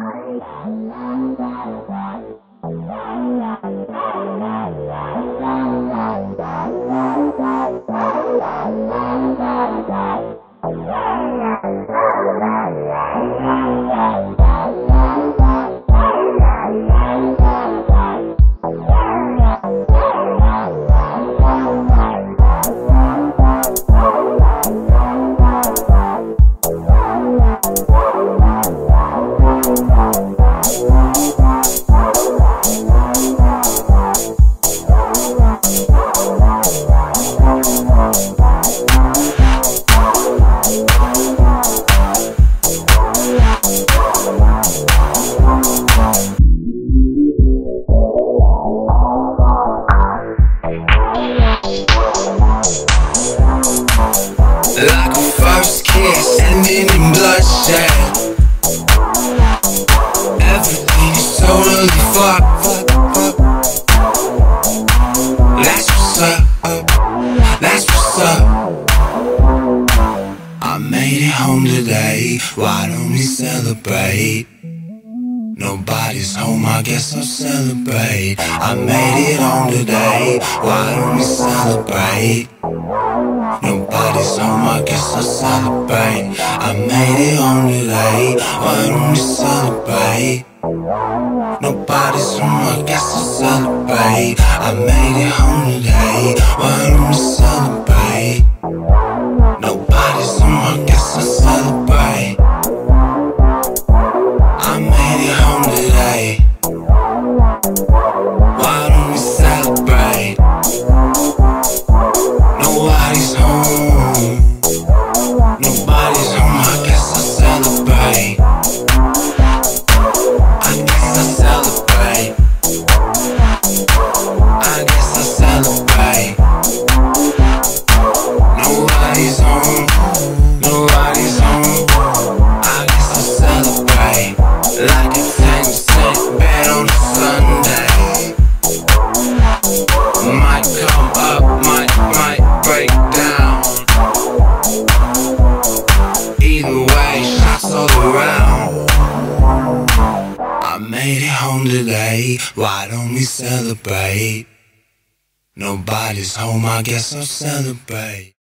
Wow. Like totally fucked. That's what's up. That's what's up. I made it home today. Why don't we celebrate? Nobody's home, I guess I'll celebrate. I made it home today. Why don't we celebrate? Nobody's home, I guess I'll celebrate. I made it home today. Why don't we celebrate? Nobody's home, I guess I'll celebrate. I made it home today. Why don't we celebrate? Today. Why don't we celebrate? Nobody's home, I guess I'll celebrate.